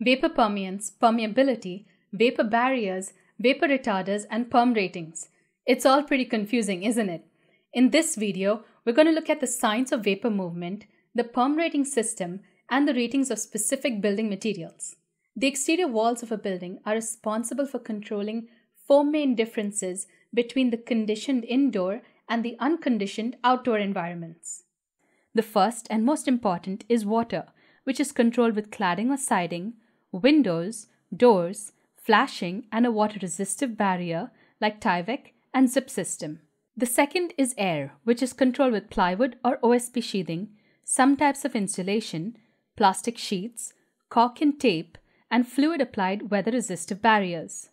vapor permeance, permeability, vapor barriers, vapor retarders, and perm ratings. It's all pretty confusing, isn't it? In this video, we're going to look at the science of vapor movement, the perm rating system, and the ratings of specific building materials. The exterior walls of a building are responsible for controlling four main differences between the conditioned indoor and the unconditioned outdoor environments. The first and most important is water, which is controlled with cladding or siding, windows, doors, flashing, and a water resistive barrier like Tyvek and zip system. The second is air, which is controlled with plywood or OSB sheathing, some types of insulation, plastic sheets, caulk and tape, and fluid applied weather resistive barriers.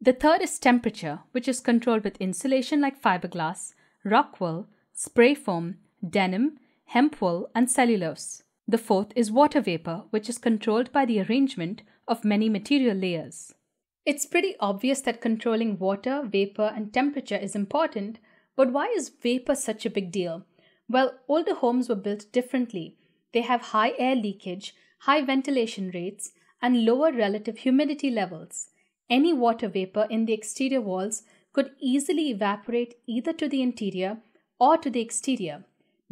The third is temperature, which is controlled with insulation like fiberglass, rock wool, spray foam, denim, hemp wool, and cellulose. The fourth is water vapor, which is controlled by the arrangement of many material layers. It's pretty obvious that controlling water, vapor, and temperature is important, but why is vapor such a big deal? Well, older homes were built differently. They have high air leakage, high ventilation rates, and lower relative humidity levels. Any water vapor in the exterior walls could easily evaporate either to the interior or to the exterior.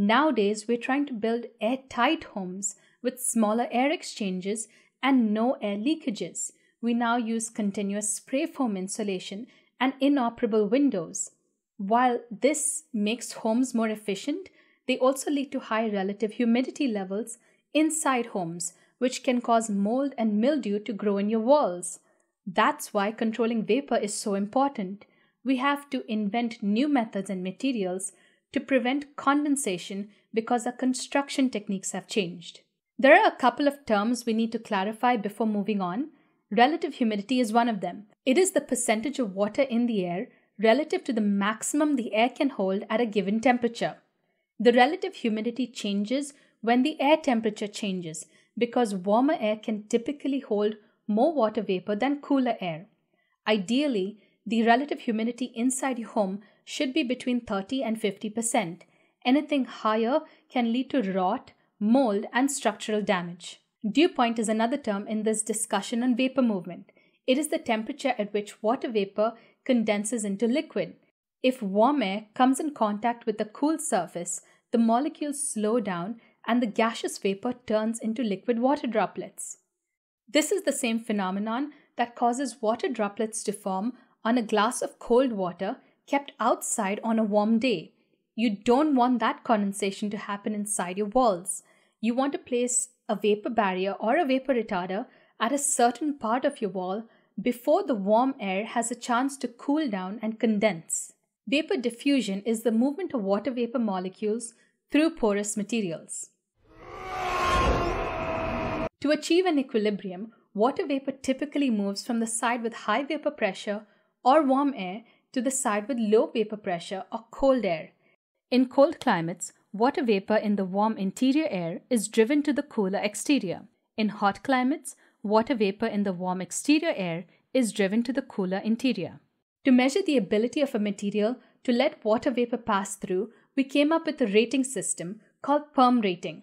Nowadays, we're trying to build airtight homes with smaller air exchanges and no air leakages. We now use continuous spray foam insulation and inoperable windows. While this makes homes more efficient, they also lead to high relative humidity levels inside homes, which can cause mold and mildew to grow in your walls. That's why controlling vapor is so important. We have to invent new methods and materials to prevent condensation because our construction techniques have changed. There are a couple of terms we need to clarify before moving on. Relative humidity is one of them. It is the percentage of water in the air relative to the maximum the air can hold at a given temperature. The relative humidity changes when the air temperature changes because warmer air can typically hold more water vapor than cooler air. Ideally, the relative humidity inside your home should be between 30 and 50%. Anything higher can lead to rot, mold, and structural damage. Dew point is another term in this discussion on vapor movement. It is the temperature at which water vapor condenses into liquid. If warm air comes in contact with a cool surface, the molecules slow down and the gaseous vapor turns into liquid water droplets. This is the same phenomenon that causes water droplets to form on a glass of cold water kept outside on a warm day. You don't want that condensation to happen inside your walls. You want to place a vapor barrier or a vapor retarder at a certain part of your wall before the warm air has a chance to cool down and condense. Vapor diffusion is the movement of water vapor molecules through porous materials. To achieve an equilibrium, water vapor typically moves from the side with high vapor pressure or warm air to the side with low vapor pressure or cold air. In cold climates, water vapor in the warm interior air is driven to the cooler exterior. In hot climates, water vapor in the warm exterior air is driven to the cooler interior. To measure the ability of a material to let water vapor pass through, we came up with a rating system called perm rating.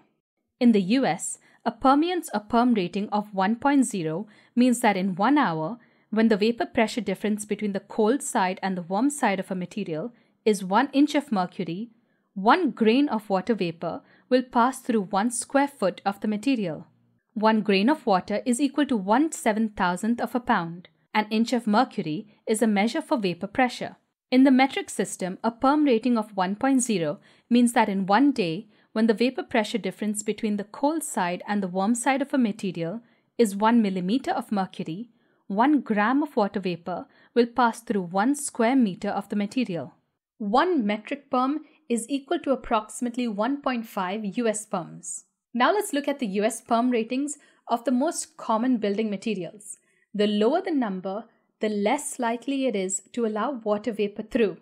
In the US, a permeance or perm rating of 1.0 means that in one hour, when the vapor pressure difference between the cold side and the warm side of a material is 1 inch of mercury, 1 grain of water vapor will pass through 1 square foot of the material. 1 grain of water is equal to 1 7000th of a pound. An inch of mercury is a measure for vapor pressure. In the metric system, a perm rating of 1.0 means that in one day, when the vapor pressure difference between the cold side and the warm side of a material is 1 millimeter of mercury, 1 gram of water vapor will pass through 1 square meter of the material. 1 metric perm is equal to approximately 1.5 US perms. Now let's look at the US perm ratings of the most common building materials. The lower the number, the less likely it is to allow water vapor through.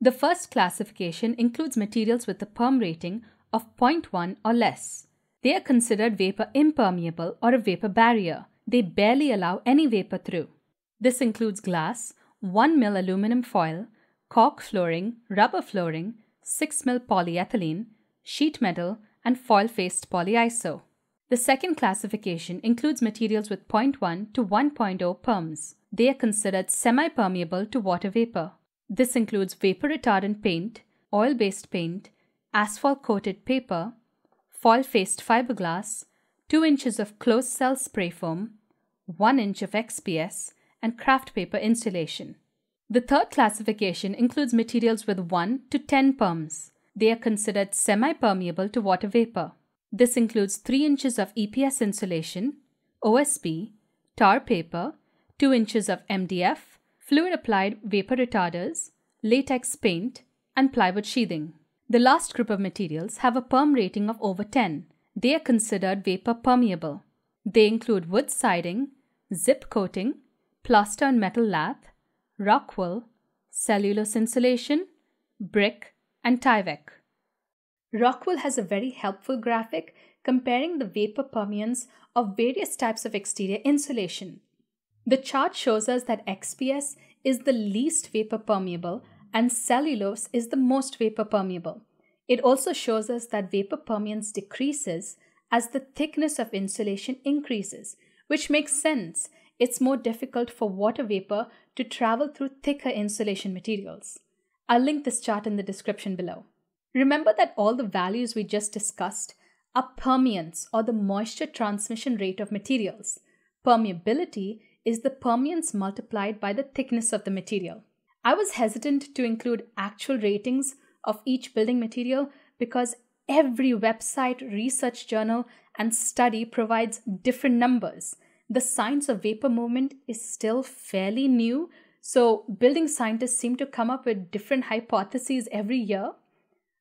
The first classification includes materials with a perm rating of 0.1 or less. They are considered vapor impermeable or a vapor barrier they barely allow any vapor through. This includes glass, 1 mil aluminum foil, cork flooring, rubber flooring, 6 mil polyethylene, sheet metal, and foil faced polyiso. The second classification includes materials with 0.1 to 1.0 perms. They are considered semi-permeable to water vapor. This includes vapor retardant paint, oil-based paint, asphalt-coated paper, foil-faced fiberglass, 2 inches of closed cell spray foam, 1 inch of XPS, and kraft paper insulation. The third classification includes materials with 1 to 10 perms. They are considered semi-permeable to water vapor. This includes 3 inches of EPS insulation, OSB, tar paper, 2 inches of MDF, fluid applied vapor retarders, latex paint, and plywood sheathing. The last group of materials have a perm rating of over 10. They are considered vapor permeable. They include wood siding, zip coating, plaster and metal lath, rock wool, cellulose insulation, brick, and Tyvek. Rockwool has a very helpful graphic comparing the vapor permeance of various types of exterior insulation. The chart shows us that XPS is the least vapor permeable and cellulose is the most vapor permeable. It also shows us that vapor permeance decreases as the thickness of insulation increases, which makes sense. It's more difficult for water vapor to travel through thicker insulation materials. I'll link this chart in the description below. Remember that all the values we just discussed are permeance or the moisture transmission rate of materials. Permeability is the permeance multiplied by the thickness of the material. I was hesitant to include actual ratings of each building material because every website, research journal, and study provides different numbers. The science of vapor movement is still fairly new, so building scientists seem to come up with different hypotheses every year.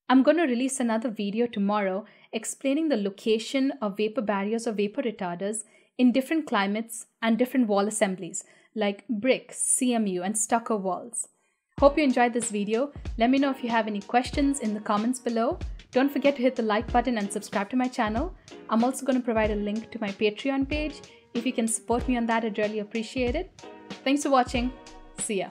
I'm going to release another video tomorrow explaining the location of vapor barriers or vapor retarders in different climates and different wall assemblies like brick, CMU, and stucco walls. Hope you enjoyed this video. Let me know if you have any questions in the comments below. Don't forget to hit the like button and subscribe to my channel. I'm also going to provide a link to my Patreon page. If you can support me on that, I'd really appreciate it. Thanks for watching. See ya.